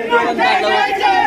জয় জয় জয়